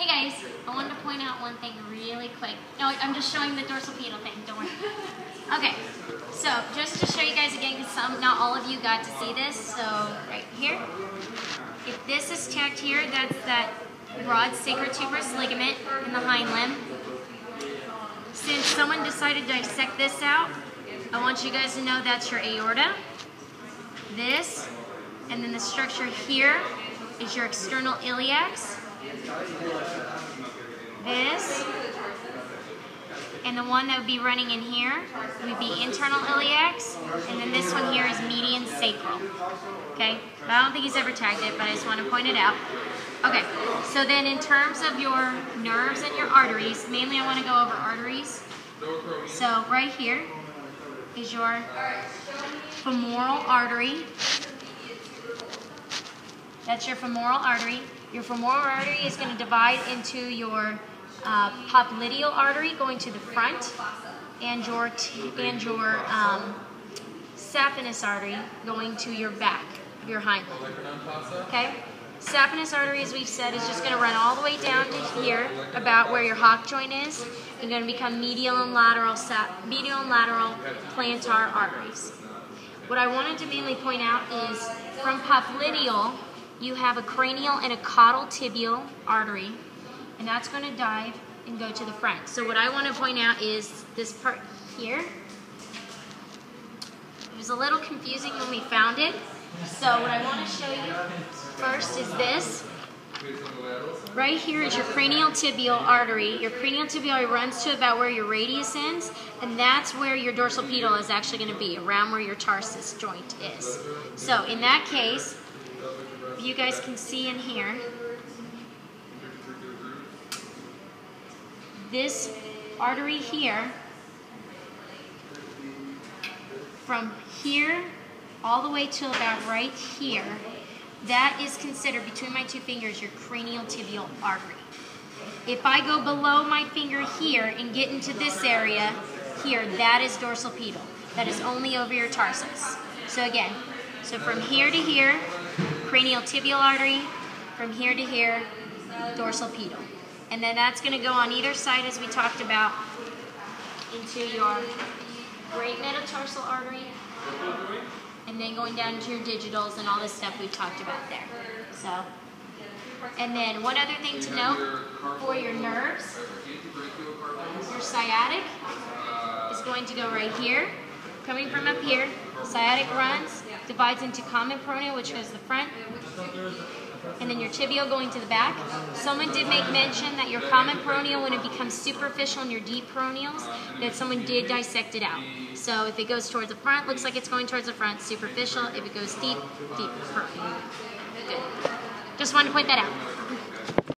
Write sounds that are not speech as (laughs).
Hey guys, I wanted to point out one thing really quick. No, I'm just showing the dorsal pedal thing, don't worry. (laughs) Okay, so just to show you guys again, because some, not all of you got to see this, so right here. If this is tacked here, that's that broad sacrotuberous ligament in the hind limb. Since someone decided to dissect this out, I want you guys to know that's your aorta. This, and then the structure here is your external iliacs. This, and the one that would be running in here would be internal iliacs, and then this one here is median sacral. Okay, I don't think he's ever tagged it, but I just want to point it out. Okay, so then in terms of your nerves and your arteries, mainly I want to go over arteries. So right here is your femoral artery. That's your femoral artery. Your femoral artery is going to divide into your uh, popliteal artery going to the front and your, and your um, saphenous artery going to your back, your hind leg. Okay? Saphenous artery, as we've said, is just going to run all the way down to here, about where your hock joint is, and going to become medial and lateral, medial and lateral plantar arteries. What I wanted to mainly point out is from popliteal, you have a cranial and a caudal tibial artery, and that's going to dive and go to the front. So what I want to point out is this part here. It was a little confusing when we found it. So what I want to show you first is this. Right here is your cranial tibial artery. Your cranial tibial artery runs to about where your radius ends, and that's where your dorsal pedal is actually going to be, around where your tarsus joint is. So in that case, you guys can see in here, this artery here, from here all the way to about right here, that is considered, between my two fingers, your cranial tibial artery. If I go below my finger here and get into this area here, that is dorsal pedal. That is only over your tarsus. So again, so from here to here, cranial tibial artery, from here to here, dorsal pedal. And then that's going to go on either side as we talked about into your great metatarsal artery and then going down to your digitals and all this stuff we've talked about there. So, and then one other thing to note for your nerves, your sciatic is going to go right here, coming from up here. Sciatic runs, divides into common peroneal, which goes to the front, and then your tibial going to the back. Someone did make mention that your common peroneal, when it becomes superficial and your deep peroneals, that someone did dissect it out. So if it goes towards the front, looks like it's going towards the front, superficial. If it goes deep, deep peroneal. Good. Just wanted to point that out.